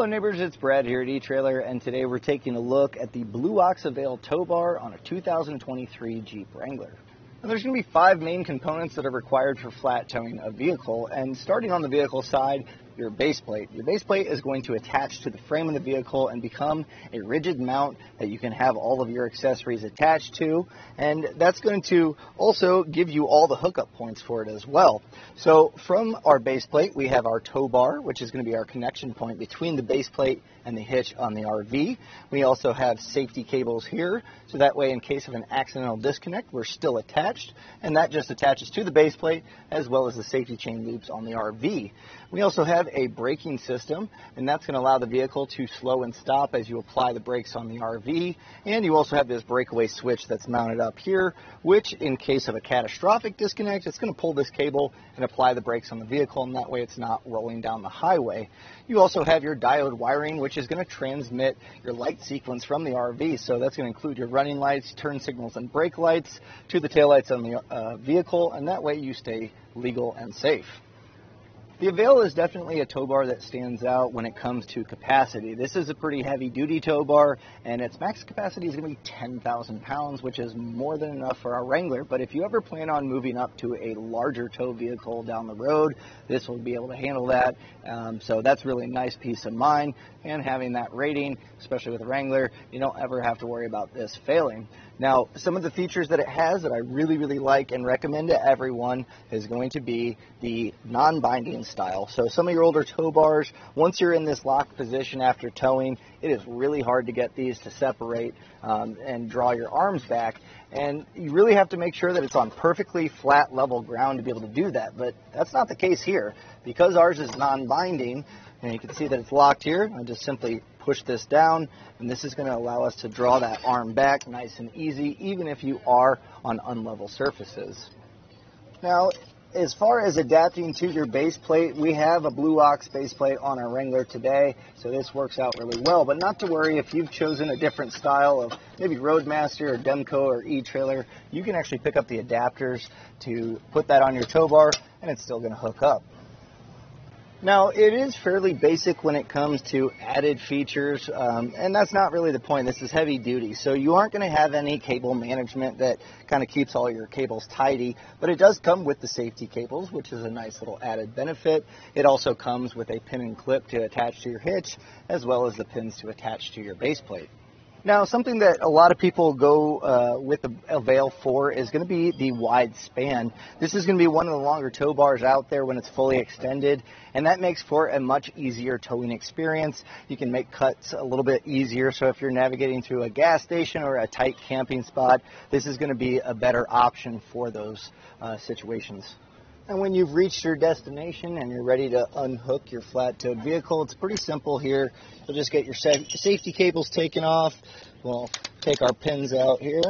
Hello neighbors, it's Brad here at eTrailer and today we're taking a look at the Blue Ox Avail tow bar on a 2023 Jeep Wrangler. Now, there's going to be five main components that are required for flat towing a vehicle and starting on the vehicle side, your base plate. Your base plate is going to attach to the frame of the vehicle and become a rigid mount that you can have all of your accessories attached to. And that's going to also give you all the hookup points for it as well. So from our base plate, we have our tow bar, which is going to be our connection point between the base plate and the hitch on the RV. We also have safety cables here, so that way in case of an accidental disconnect, we're still attached, and that just attaches to the base plate as well as the safety chain loops on the RV. We also have a braking system, and that's going to allow the vehicle to slow and stop as you apply the brakes on the RV. And you also have this breakaway switch that's mounted up here, which in case of a catastrophic disconnect, it's going to pull this cable and apply the brakes on the vehicle, and that way it's not rolling down the highway. You also have your diode wiring, which is going to transmit your light sequence from the RV. So that's going to include your running lights, turn signals, and brake lights to the taillights on the uh, vehicle, and that way you stay legal and safe. The Avail is definitely a tow bar that stands out when it comes to capacity. This is a pretty heavy duty tow bar and its max capacity is going to be 10,000 pounds, which is more than enough for our Wrangler. But if you ever plan on moving up to a larger tow vehicle down the road, this will be able to handle that. Um, so that's really a nice peace of mind. And having that rating, especially with a Wrangler, you don't ever have to worry about this failing. Now, some of the features that it has that I really, really like and recommend to everyone is going to be the non-binding style. So some of your older tow bars, once you're in this locked position after towing, it is really hard to get these to separate um, and draw your arms back. And you really have to make sure that it's on perfectly flat, level ground to be able to do that. But that's not the case here. Because ours is non-binding, and you can see that it's locked here, I just simply push this down, and this is going to allow us to draw that arm back nice and easy, even if you are on unlevel surfaces. Now, as far as adapting to your base plate, we have a Blue Ox base plate on our Wrangler today, so this works out really well. But not to worry, if you've chosen a different style of maybe Roadmaster or Demco or E-Trailer, you can actually pick up the adapters to put that on your tow bar, and it's still going to hook up. Now, it is fairly basic when it comes to added features, um, and that's not really the point. This is heavy duty, so you aren't going to have any cable management that kind of keeps all your cables tidy, but it does come with the safety cables, which is a nice little added benefit. It also comes with a pin and clip to attach to your hitch, as well as the pins to attach to your base plate. Now, something that a lot of people go uh, with the Avail for is going to be the wide span. This is going to be one of the longer tow bars out there when it's fully extended, and that makes for a much easier towing experience. You can make cuts a little bit easier, so if you're navigating through a gas station or a tight camping spot, this is going to be a better option for those uh, situations. And when you've reached your destination and you're ready to unhook your flat-towed vehicle, it's pretty simple here. You'll just get your safety cables taken off. We'll take our pins out here.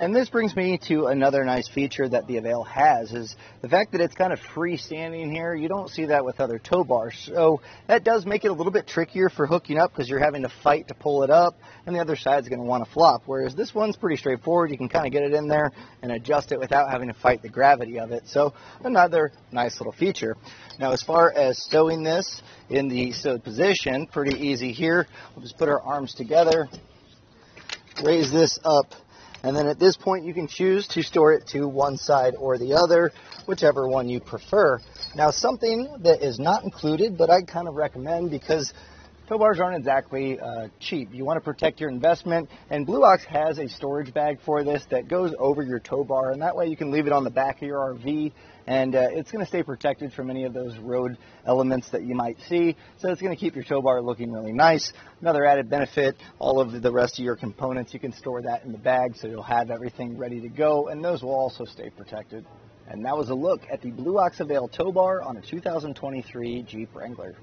And this brings me to another nice feature that the Avail has is the fact that it's kind of freestanding here. You don't see that with other tow bars. So that does make it a little bit trickier for hooking up because you're having to fight to pull it up and the other side's going to want to flop. Whereas this one's pretty straightforward. You can kind of get it in there and adjust it without having to fight the gravity of it. So another nice little feature. Now as far as stowing this in the stowed position, pretty easy here. We'll just put our arms together, raise this up and then at this point, you can choose to store it to one side or the other, whichever one you prefer. Now, something that is not included, but I kind of recommend because tow bars aren't exactly uh, cheap. You want to protect your investment, and Blue Ox has a storage bag for this that goes over your tow bar, and that way you can leave it on the back of your RV and uh, it's going to stay protected from any of those road elements that you might see. So it's going to keep your tow bar looking really nice. Another added benefit, all of the rest of your components, you can store that in the bag so you'll have everything ready to go, and those will also stay protected. And that was a look at the Blue Ox Avail tow bar on a 2023 Jeep Wrangler.